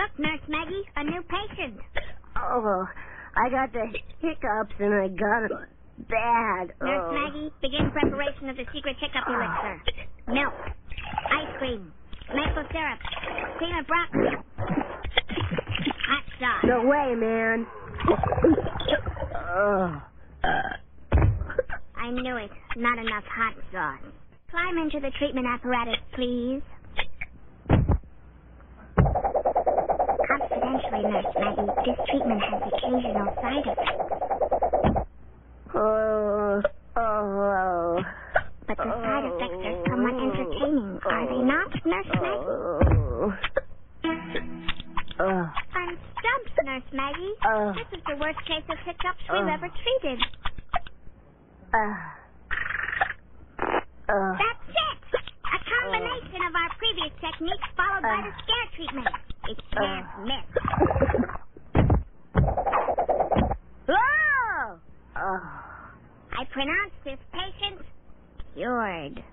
Look, Nurse Maggie, a new patient. Oh, I got the hiccups and I got them bad. Nurse oh. Maggie, begin preparation of the secret hiccup elixir. Milk, ice cream, maple syrup, cream of broccoli, hot sauce. No way, man. oh. I knew it. Not enough hot sauce. Climb into the treatment apparatus, please. Nurse Maggie, this treatment has occasional side effects. Oh. Oh. But the side effects are somewhat oh. entertaining, are they oh. not, Nurse Maggie? Oh. Oh. I'm stumped, Nurse Maggie. Oh. This is the worst case of hiccups we've Oh. ever treated. Oh. oh. That's it! A combination of our previous techniques followed by the scare treatment. It can't miss. Oh. Oh. I pronounce this patient cured.